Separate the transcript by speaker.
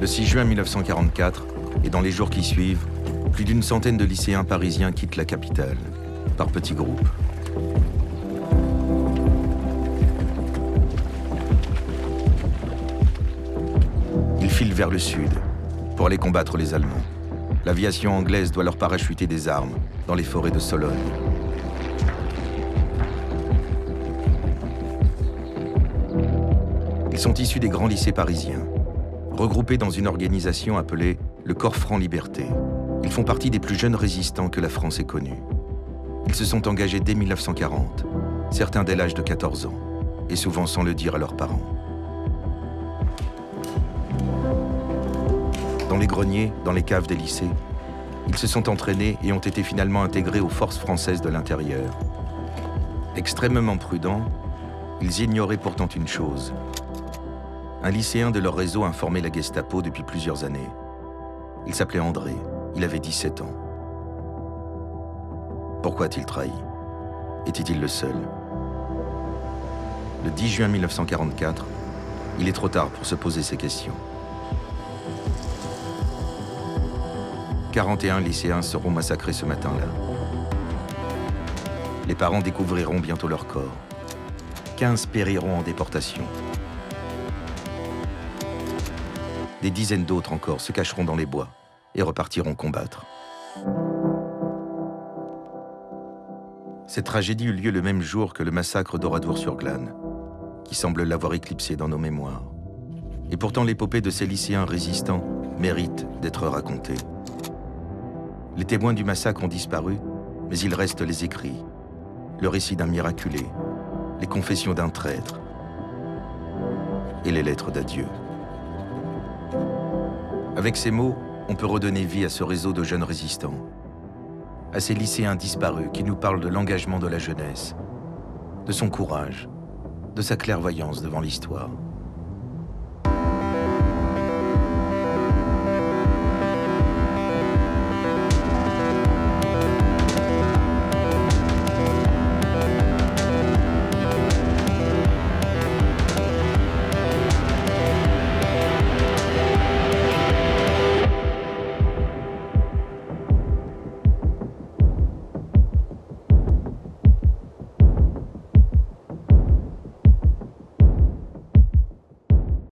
Speaker 1: Le 6 juin 1944, et dans les jours qui suivent, plus d'une centaine de lycéens parisiens quittent la capitale, par petits groupes. Ils filent vers le sud pour aller combattre les Allemands. L'aviation anglaise doit leur parachuter des armes dans les forêts de Sologne. Ils sont issus des grands lycées parisiens, regroupés dans une organisation appelée le Corps Franc Liberté. Ils font partie des plus jeunes résistants que la France ait connus. Ils se sont engagés dès 1940, certains dès l'âge de 14 ans, et souvent sans le dire à leurs parents. Dans les greniers, dans les caves des lycées, ils se sont entraînés et ont été finalement intégrés aux forces françaises de l'intérieur. Extrêmement prudents, ils ignoraient pourtant une chose, un lycéen de leur réseau informait la Gestapo depuis plusieurs années. Il s'appelait André, il avait 17 ans. Pourquoi a-t-il trahi? Était-il le seul? Le 10 juin 1944, il est trop tard pour se poser ces questions. 41 lycéens seront massacrés ce matin-là. Les parents découvriront bientôt leur corps. 15 périront en déportation. Des dizaines d'autres encore se cacheront dans les bois et repartiront combattre. Cette tragédie eut lieu le même jour que le massacre d'Oradour-sur-Glane, qui semble l'avoir éclipsé dans nos mémoires. Et pourtant l'épopée de ces lycéens résistants mérite d'être racontée. Les témoins du massacre ont disparu, mais il reste les écrits, le récit d'un miraculé, les confessions d'un traître et les lettres d'adieu. Avec ces mots, on peut redonner vie à ce réseau de jeunes résistants, à ces lycéens disparus qui nous parlent de l'engagement de la jeunesse, de son courage, de sa clairvoyance devant l'histoire.